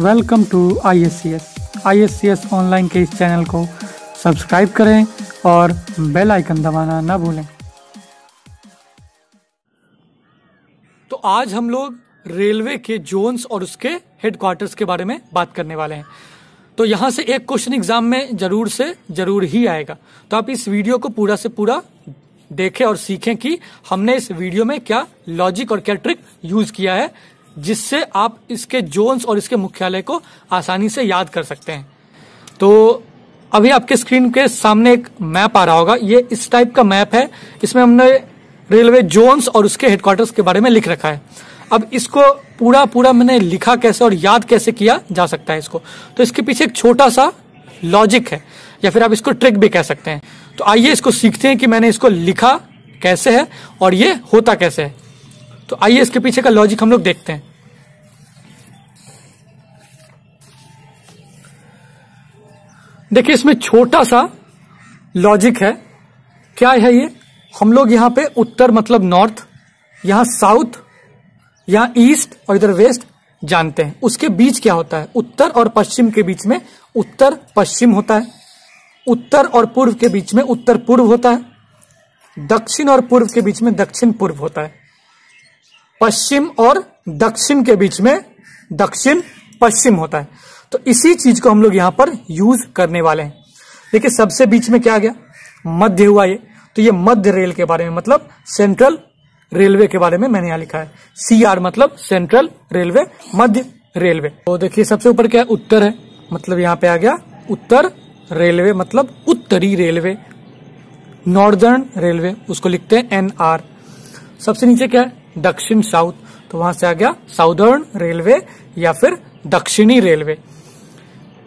Welcome to I S C S I S C S online के इस channel को subscribe करें और बेल आइकन दबाना ना भूलें। तो आज हम लोग रेलवे के जोन्स और उसके हेडक्वार्टर्स के बारे में बात करने वाले हैं। तो यहाँ से एक क्वेश्चन एग्ज़ाम में ज़रूर से ज़रूर ही आएगा। तो आप इस वीडियो को पूरा से पूरा देखें और सीखें कि हमने इस वीडियो में क्या लॉजिक और क्या ट्रिक यूज़ किया है। जिससे आप इसके जोन्स और इसके मुख्यालय को आसानी से याद कर सकते हैं। तो अभी आपके स्क्रीन के सामने एक मैप आ रहा होगा। ये इस टाइप का मैप है। इसमें हमने रेलवे जोन्स और उसके हेडक्वार्टर्स के बारे में लिख रखा है। अब इसको पूरा पूरा मैंने लिखा कैसे और याद कैसे किया जा सकता है इसको। तो इसके पीछे एक छोटा सा लॉजिक है, या फिर आप इसको ट्रिक भी कह सकते हैं। तो आइए इसको सीखते हैं कि मैंने इसको लिखा कैसे है और ये होता कैसे है। तो आइए इसके पीछे का लॉजिक हम लोग देखते हैं। देखिए, इसमें छोटा सा लॉजिक है। क्या है ये? हम लोग यहाँ पे उत्तर मतलब नॉर्थ यहाँ साउथ यहाँ ईस्ट और इधर वेस्ट जानते हैं। उसके बीच क्या होता है? उत्तर और पश्चिम के बीच में उत्तर पश्चिम होता है। उत्तर और पूर्व के बीच में उत्तर पूर्व होता है। दक्षिण और पूर्व के बीच में दक्षिण पूर्व होता है। पश्चिम और दक्षिण के बीच में दक्षिण पश्चिम होता है। तो इसी चीज़ को हम लोग यहाँ पर यूज़ करने वाले हैं। देखिए, सबसे बीच में क्या आ गया? मध्य हुआ ये। तो ये मध्य रेल के बारे में मतलब सेंट्रल रेलवे के बारे में मैंने यहाँ लिखा है। सी आर मतलब सेंट्रल रेलवे, मध्य रेलवे। तो देखिए, सबसे ऊपर क्या है? उत्तर है। मतलब यहाँ पे आ गया उत्तर रेलवे मतलब उत्तरी रेलवे। नॉर्दर्न रेलवे, उसको लिखते हैं एन आर सबसे नीचे क्या है? दक्षिण साउथ तो वहाँ से आ गया साउदर्न रेलवे या फिर दक्षिणी रेलवे।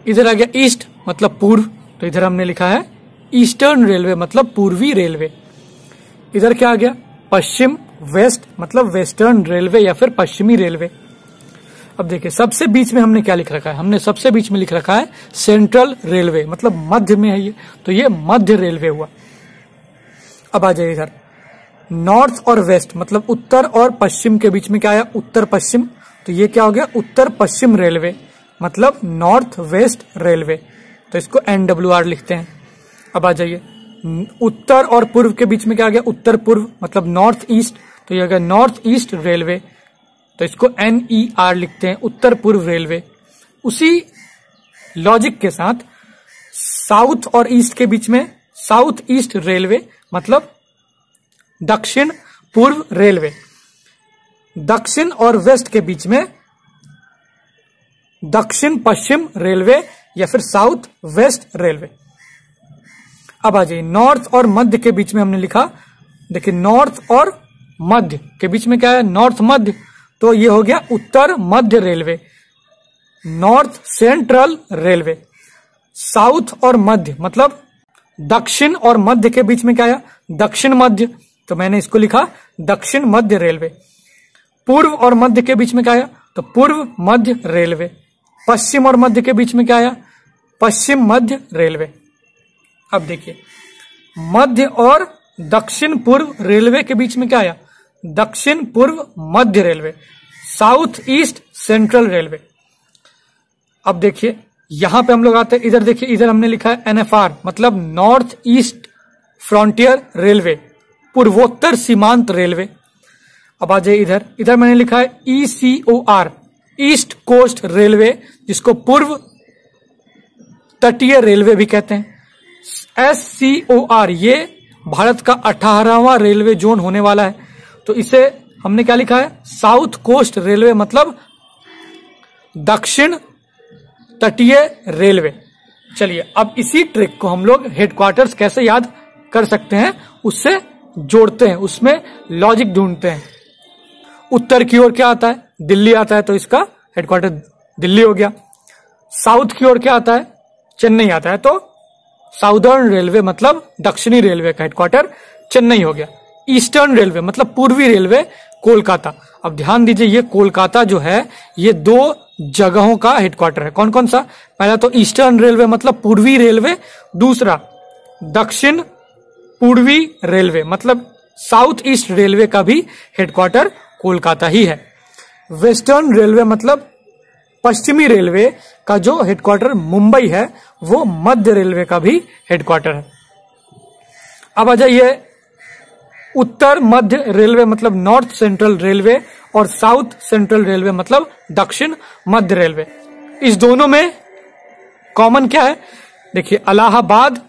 इधर आ गया ईस्ट मतलब पूर्व तो इधर हमने लिखा है ईस्टर्न रेलवे मतलब पूर्वी रेलवे। इधर क्या आ गया? पश्चिम, वेस्ट मतलब वेस्टर्न रेलवे या फिर पश्चिमी रेलवे। अब देखिए, सबसे बीच में हमने क्या लिख रखा है? हमने सबसे बीच में लिख रखा है सेंट्रल रेलवे मतलब मध्य में है ये तो ये मध्य रेलवे हुआ। अब आ जाइए इधर। नॉर्थ और वेस्ट मतलब उत्तर और पश्चिम के बीच में क्या आया? उत्तर पश्चिम। तो ये क्या हो गया? उत्तर पश्चिम रेलवे मतलब नॉर्थ वेस्ट रेलवे। तो इसको एनडब्ल्यू आर लिखते हैं। अब आ जाइए। उत्तर और पूर्व के बीच में क्या आ गया? उत्तर पूर्व मतलब नॉर्थ ईस्ट। तो ये आ गया नॉर्थ ईस्ट रेलवे। तो इसको एन ई आर लिखते हैं, उत्तर पूर्व रेलवे। उसी लॉजिक के साथ साउथ और ईस्ट के बीच में साउथ ईस्ट रेलवे मतलब दक्षिण पूर्व रेलवे। दक्षिण और वेस्ट के बीच में दक्षिण पश्चिम रेलवे या फिर साउथ वेस्ट रेलवे। अब आ जाइए, नॉर्थ और मध्य के बीच में हमने लिखा। देखिए, नॉर्थ और मध्य के बीच में क्या है? नॉर्थ मध्य तो ये हो गया उत्तर मध्य railway, north central railway. South और मध्य मतलब दक्षिण और मध्य के बीच में क्या आया दक्षिण मध्य। तो मैंने इसको लिखा दक्षिण मध्य रेलवे। पूर्व और मध्य के बीच में क्या आया? तो पूर्व मध्य रेलवे। पश्चिम और मध्य के बीच में क्या आया? पश्चिम मध्य रेलवे। अब देखिए, मध्य और दक्षिण पूर्व रेलवे के बीच में क्या आया? दक्षिण पूर्व मध्य railway, south east central railway. अब देखिए, यहाँ पे हम लोग आते हैं, इधर देखिए, इधर हमने लिखा है एनएफआर मतलब नॉर्थ ईस्ट फ्रंटियर रेलवे। पूर्वोत्तर सीमांत रेलवे। अब आ जाइए इधर। इधर मैंने लिखा है E C O R east coast railway जिसको पूर्व तटीय रेलवे भी कहते हैं। एस सी ओ आर ये भारत का अठारहवा रेलवे जोन होने वाला है। तो इसे हमने क्या लिखा है? साउथ कोस्ट रेलवे मतलब दक्षिण तटीय रेलवे। चलिए, अब इसी ट्रिक को हम लोग हेडक्वार्टर्स कैसे याद कर सकते हैं, उससे जोड़ते हैं, उसमें लॉजिक ढूंढते हैं। उत्तर की ओर क्या आता है? दिल्ली आता है तो इसका हेडक्वार्टर दिल्ली हो गया। साउथ की ओर क्या आता है? चेन्नई आता है तो साउदर्न रेलवे मतलब दक्षिणी रेलवे का हेडक्वार्टर चेन्नई हो गया। ईस्टर्न रेलवे मतलब पूर्वी रेलवे कोलकाता। अब ध्यान दीजिए, ये कोलकाता जो है, ये दो जगहों का हेडक्वार्टर है। कौन कौन सा? पहला तो ईस्टर्न रेलवे मतलब पूर्वी रेलवे दूसरा दक्षिण पूर्वी रेलवे मतलब साउथ ईस्ट रेलवे का भी हेडक्वार्टर कोलकाता ही है। वेस्टर्न रेलवे मतलब पश्चिमी रेलवे का जो हेडक्वार्टर मुंबई है, वो मध्य रेलवे का भी हेडक्वार्टर है। अब आ जाइए, उत्तर मध्य रेलवे मतलब नॉर्थ सेंट्रल रेलवे और साउथ सेंट्रल रेलवे मतलब दक्षिण मध्य रेलवे। इस दोनों में कॉमन क्या है? देखिए, अलाहाबाद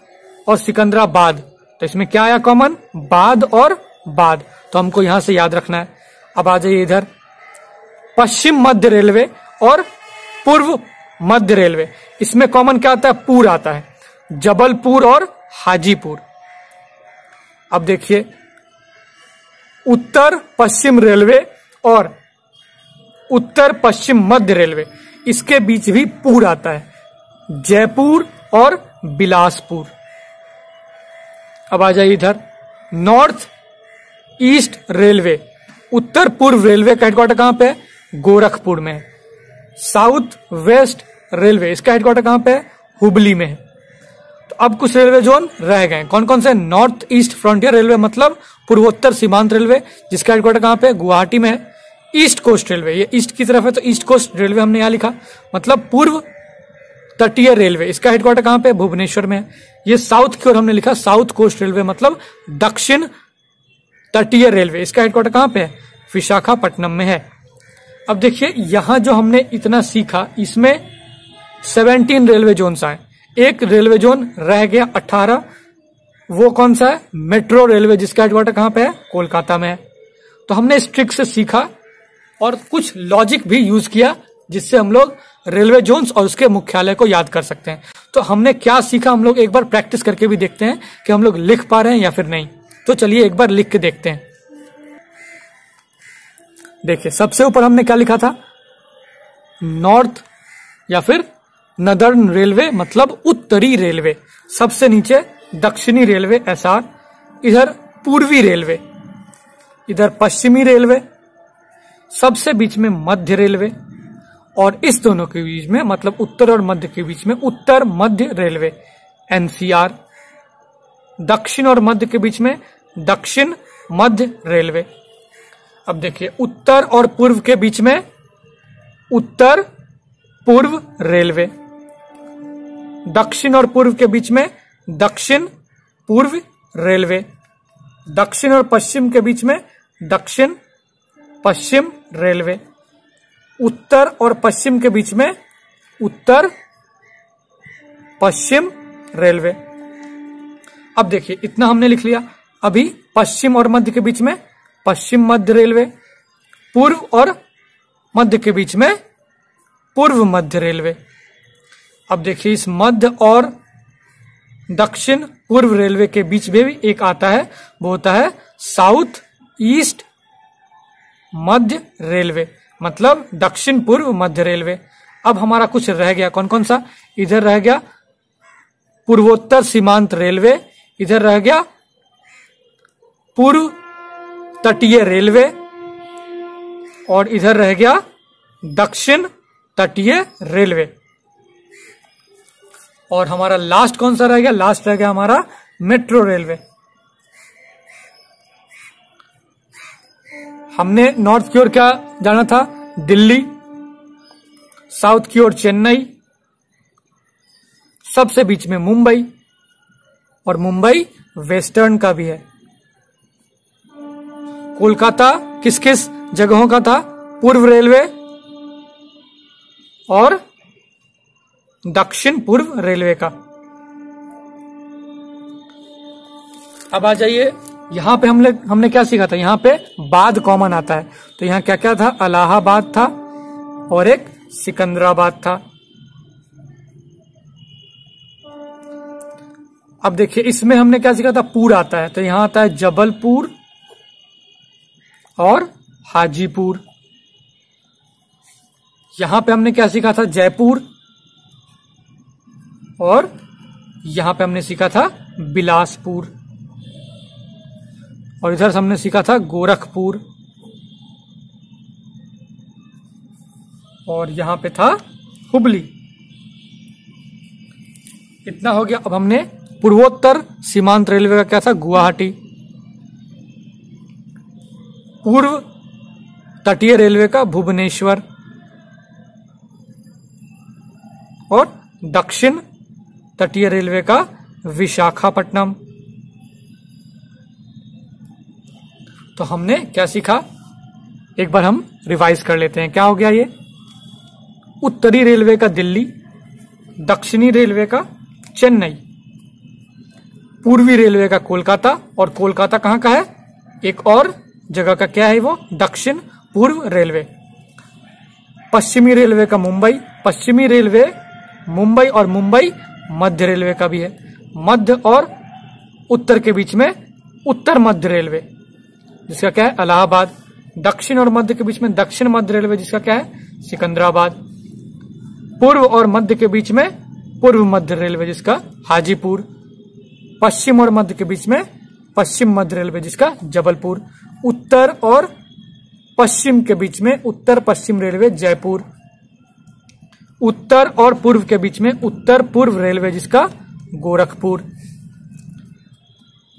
और सिकंदराबाद। तो इसमें क्या आया कॉमन बाद और बाद। तो हमको यहाँ से याद रखना है। अब आ जाइए इधर। पश्चिम मध्य रेलवे और पूर्व मध्य रेलवे। इसमें कॉमन क्या आता है? पूर आता है। जबलपुर और हाजीपुर। अब देखिए। उत्तर पश्चिम रेलवे और उत्तर पश्चिम मध्य रेलवे। इसके बीच भी पूर आता है। जयपुर और बिलासपुर। अब आ जाइए इधर। नॉर्थ ईस्ट रेलवे उत्तर पूर्व रेलवे का हेडक्वार्टर कहाँ पे है? गोरखपुर में साउथ वेस्ट रेलवे इसका हेडक्वार्टर कहाँ पे है? हुबली में तो अब कुछ रेलवे जोन रह गए कौन कौन से? नॉर्थ ईस्ट फ्रंटियर रेलवे मतलब पूर्वोत्तर सीमांत रेलवे जिसका हेडक्वार्टर कहाँ पे है? गुवाहाटी में है। ईस्ट कोस्ट रेलवे ये ईस्ट की तरफ़ है तो ईस्ट कोस्ट रेलवे हमने यहाँ लिखा। मतलब पूर्व तटीय रेलवे। इसका हेडक्वार्टर कहाँ पे भुवनेश्वर में है। ये साउथ की ओर हमने लिखा साउथ कोस्ट रेलवे मतलब दक्षिण तटीय रेलवे। इसका हेडक्वार्टर कहाँ पे है? विशाखापट्टनम में है। अब देखिए, यहाँ जो हमने इतना सीखा, इसमें 17 रेलवे जोन आए। एक रेलवे जोन रह गया 18 वो कौन सा है? मेट्रो रेलवे जिसका हेडक्वार्टर कहाँ पे है? कोलकाता में है। तो हमने इस ट्रिक से सीखा और कुछ लॉजिक भी यूज़ किया, जिससे हम लोग रेलवे जोन्स और उसके मुख्यालय को याद कर सकते हैं। तो हमने क्या सीखा? हम लोग एक बार प्रैक्टिस करके भी देखते हैं कि हम लोग लिख पा रहे हैं या फिर नहीं। तो चलिए एक बार लिख के देखते हैं। देखिए, सबसे ऊपर हमने क्या लिखा था? नॉर्थ या फिर नदर्न रेलवे मतलब उत्तरी रेलवे। सबसे नीचे दक्षिणी रेलवे, एसआर। इधर पूर्वी रेलवे, इधर पश्चिमी रेलवे। सबसे बीच में मध्य रेलवे और इस दोनों के बीच में मतलब उत्तर और मध्य के बीच में, उत्तर मध्य रेलवे, एनसीआर। दक्षिण और मध्य के बीच में, दक्षिण मध्य रेलवे। अब देखिए, उत्तर और पूर्व के बीच में, उत्तर पूर्व रेलवे। दक्षिण और पूर्व के बीच में, दक्षिण पूर्व रेलवे। दक्षिण और पश्चिम के बीच में, दक्षिण पश्चिम रेलवे। उत्तर और पश्चिम के बीच में उत्तर, पश्चिम रेलवे। अब देखिए, इतना हमने लिख लिया। अभी पश्चिम और मध्य के बीच में, पश्चिम मध्य रेलवे, पूर्व और मध्य के बीच में, पूर्व मध्य रेलवे। अब देखिए, इस मध्य और दक्षिण पूर्व रेलवे के बीच में भी एक आता है, वो होता है साउथ ईस्ट मध्य रेलवे। मतलब दक्षिण पूर्व मध्य रेलवे। अब हमारा कुछ रह गया कौन कौन सा? इधर रह गया पूर्वोत्तर सीमांत रेलवे, इधर रह गया पूर्व तटीय रेलवे, और इधर रह गया दक्षिण तटीय रेलवे। और हमारा लास्ट कौन सा रह गया? लास्ट रह गया हमारा मेट्रो रेलवे हमने नॉर्थ की ओर क्या जाना था? दिल्ली, साउथ की ओर चेन्नई, सबसे बीच में मुंबई, और मुंबई वेस्टर्न का भी है। कोलकाता किस किस जगहों का था? पूर्व रेलवे और दक्षिण पूर्व रेलवे का। अब आ जाइए यहाँ पे हमने हमने क्या सीखा था? यहाँ पे बाद कॉमन आता है। तो यहाँ क्या क्या था? अलाहाबाद था और एक सिकंदराबाद था। अब देखिए, इसमें हमने क्या सीखा था? पूर आता है। तो यहाँ आता है जबलपुर और हाजीपुर। यहाँ पे हमने क्या सीखा था? जयपुर और यहाँ पे हमने सीखा था बिलासपुर। और इधर हमने सीखा था गोरखपुर। और यहाँ पे था हुबली। इतना हो गया। अब हमने पूर्वोत्तर सीमांत रेलवे का क्या था? गुवाहाटी। पूर्व तटीय रेलवे का भुवनेश्वर। और दक्षिण तटीय रेलवे का विशाखापट्टनम। तो हमने क्या सीखा? एक बार हम रिवाइज कर लेते हैं। क्या हो गया ये? उत्तरी रेलवे का दिल्ली, दक्षिणी रेलवे का चेन्नई, पूर्वी रेलवे का कोलकाता और कोलकाता कहाँ का है? एक और जगह का क्या है वो? दक्षिण पूर्व रेलवे। पश्चिमी रेलवे का मुंबई, पश्चिमी रेलवे मुंबई और मुंबई मध्य रेलवे का भी है। मध्य और उत्तर के बीच में उत्तर मध्य रेलवे। जिसका क्या है? अलाहाबाद। दक्षिण और मध्य के बीच में दक्षिण मध्य रेलवे जिसका क्या है? सिकंदराबाद। पूर्व और मध्य के बीच में पूर्व मध्य रेलवे जिसका हाजीपुर। पश्चिम और मध्य के बीच में पश्चिम मध्य रेलवे जिसका जबलपुर। उत्तर और पश्चिम के बीच में उत्तर पश्चिम रेलवे जयपुर। उत्तर और पूर्व के बीच में उत्तर पूर्व रेलवे जिसका गोरखपुर।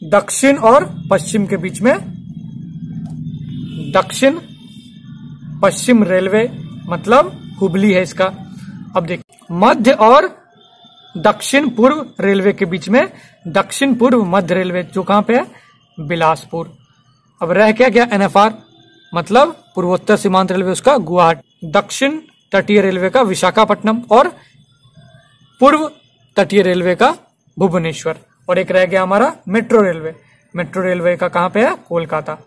दक्षिण और पश्चिम के बीच में दक्षिण पश्चिम रेलवे मतलब हुबली है इसका। अब देख, मध्य और दक्षिण पूर्व रेलवे के बीच में दक्षिण पूर्व मध्य रेलवे जो कहाँ पे है? बिलासपुर। अब रह क्या गया एनएफआर? मतलब पूर्वोत्तर सीमांत रेलवे उसका गुवाहाटी। दक्षिण तटीय रेलवे का विशाखापट्टनम और पूर्व तटीय रेलवे का भुवनेश्वर। और एक रह गया हमारा मेट्रो रेलवे। मेट्रो रेलवे का कहाँ पे है? कोलकाता।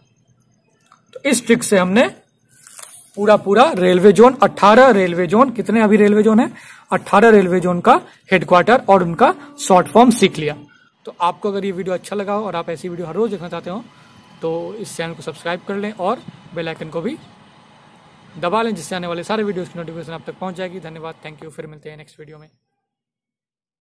इस ट्रिक से हमने पूरा पूरा रेलवे जोन 18 रेलवे जोन, कितने अभी रेलवे जोन है? 18 रेलवे जोन का हेडक्वार्टर और उनका शॉर्ट फॉर्म सीख लिया। तो आपको अगर ये वीडियो अच्छा लगा हो और आप ऐसी वीडियो हर रोज देखना चाहते हो तो इस चैनल को सब्सक्राइब कर लें और बेल आइकन को भी दबा लें, जिससे आने वाले सारे वीडियोस की नोटिफिकेशन आप तक पहुँच जाएगी। धन्यवाद थैंक यू फिर मिलते हैं नेक्स्ट वीडियो में।